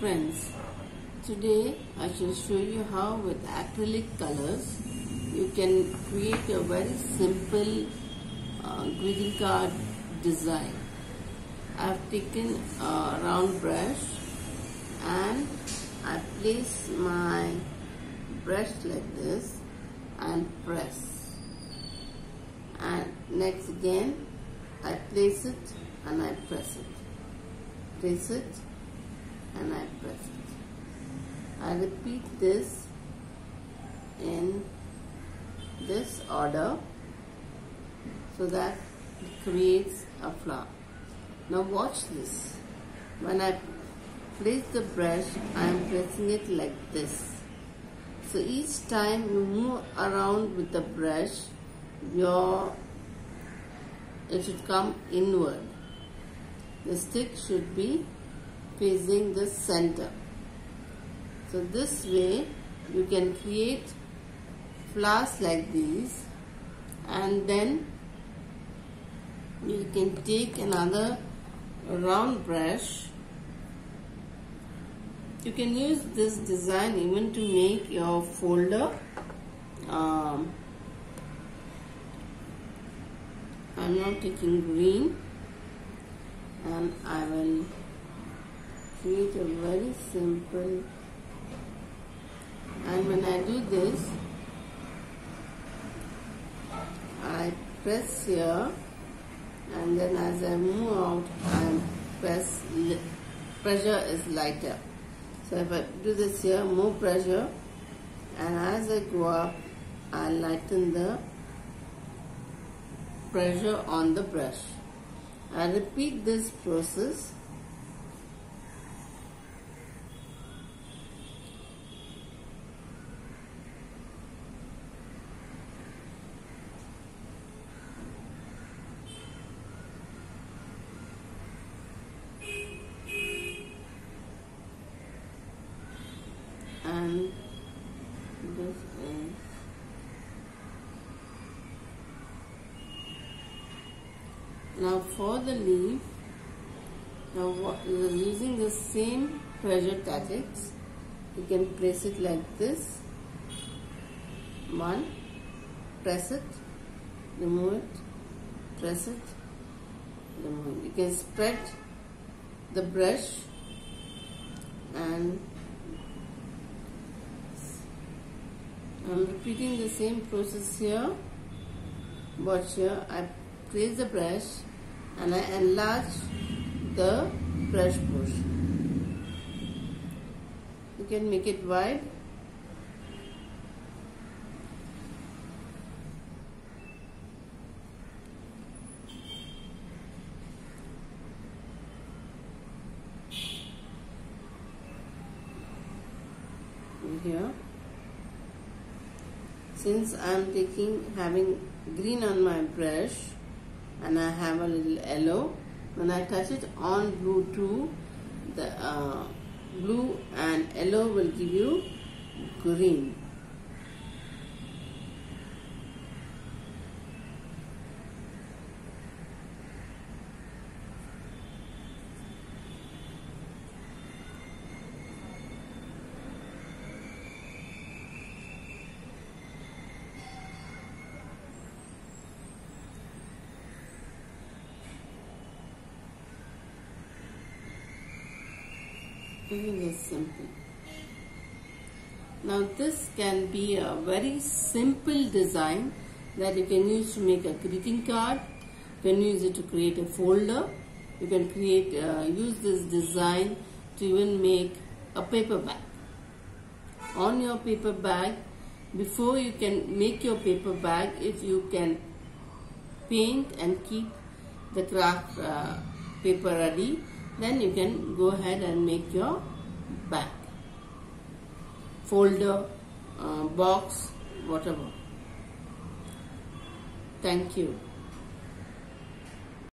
friends, today I shall show you how with acrylic colors you can create a very simple uh, greeting card design. I have taken a round brush and I place my brush like this and press. And next again I place it and I press it. Place it and I press it. I repeat this in this order so that it creates a flower. Now watch this. When I place the brush, I am pressing it like this. So each time you move around with the brush, your it should come inward. The stick should be facing the center. So this way you can create flowers like these and then you can take another round brush. You can use this design even to make your folder. Um, I'm now taking green and I will create a very simple. And when I do this I press here and then as I move out I press pressure is lighter. So if I do this here more pressure and as I go up I lighten the pressure on the brush. I repeat this process and this is now for the leaf. Now using the same pressure tactics you can place it like this. One press it remove it press it remove it. You can spread the brush and I'm repeating the same process here. Watch here I place the brush and I enlarge the brush portion you can make it wide. Here. Since I am taking having green on my brush and I have a little yellow. When I touch it on blue too the uh, blue and yellow will give you green Is simple. Now this can be a very simple design that you can use to make a greeting card. You can use it to create a folder. You can create uh, use this design to even make a paper bag. On your paper bag, before you can make your paper bag, if you can paint and keep the craft uh, paper ready, then you can go ahead and make your bag folder uh, box whatever. Thank you